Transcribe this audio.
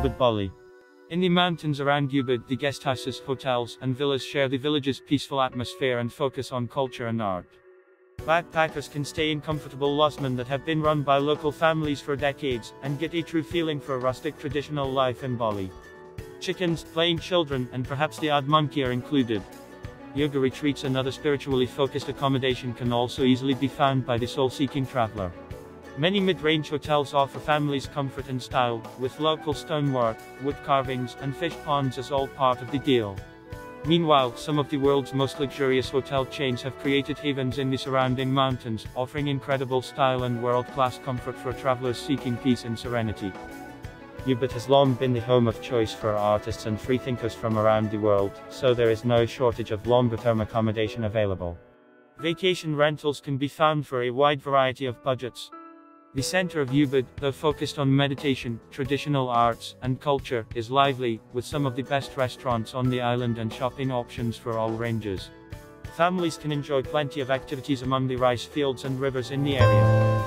Ubud Bali. In the mountains around Ubud, the guest houses, hotels, and villas share the village's peaceful atmosphere and focus on culture and art. Backpackers can stay in comfortable losmen that have been run by local families for decades, and get a true feeling for rustic traditional life in Bali. Chickens, playing children, and perhaps the odd monkey are included. Yoga retreats and other spiritually focused accommodation can also easily be found by the soul-seeking traveler. Many mid-range hotels offer families comfort and style, with local stonework, wood carvings, and fish ponds as all part of the deal. Meanwhile, some of the world's most luxurious hotel chains have created havens in the surrounding mountains, offering incredible style and world-class comfort for travelers seeking peace and serenity. Ubud has long been the home of choice for artists and freethinkers from around the world, so there is no shortage of longer-term accommodation available. Vacation rentals can be found for a wide variety of budgets, the center of Ubud, though focused on meditation, traditional arts, and culture, is lively, with some of the best restaurants on the island and shopping options for all ranges. Families can enjoy plenty of activities among the rice fields and rivers in the area.